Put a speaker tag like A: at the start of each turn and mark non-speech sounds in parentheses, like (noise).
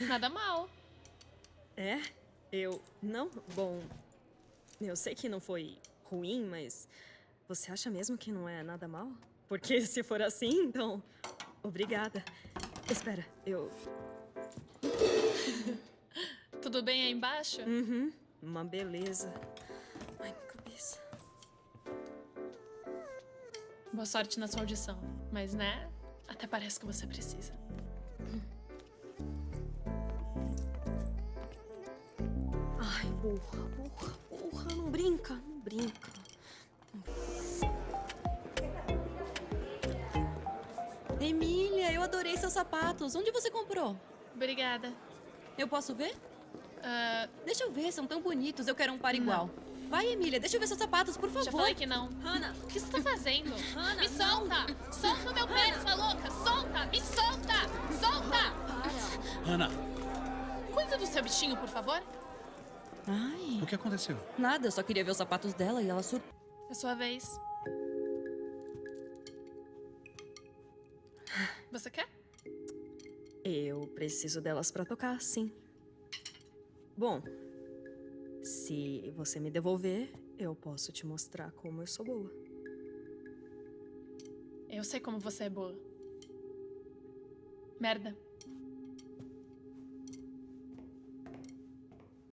A: Nada mal.
B: É? Eu. Não? Bom. Eu sei que não foi ruim, mas. Você acha mesmo que não é nada mal? Porque (laughs) se for assim, então. Obrigada. Espera, eu. (laughs)
A: Tudo bem aí embaixo?
B: Uhum. Uma beleza. Ai, minha cabeça.
A: Boa sorte na sua audição. Mas, né? Até parece que você precisa.
B: Ai, burra, burra, burra. Não brinca, não brinca.
C: Emília, eu adorei seus sapatos. Onde você comprou?
A: Obrigada.
C: Eu posso ver?
A: Ah,
C: Deixa eu ver, são tão bonitos. Eu quero um par igual. Vai, Emília, deixa eu ver seus sapatos, por favor.
A: já falei que não.
C: Hannah,
A: O que você tá (laughs) fazendo?
C: Hannah,
A: Me solta! Solta o meu pé, sua louca! Solta! Me solta! Solta!
D: Ana,
A: Cuida do seu bichinho, por favor.
C: Ai,
D: o que aconteceu?
C: nada, eu só queria ver os sapatos dela e ela sur...
A: É sua vez. Você quer?
B: Eu preciso delas pra tocar, sim. Bom, se você me devolver, eu posso te mostrar como eu sou boa.
A: Eu sei como você é boa. Merda.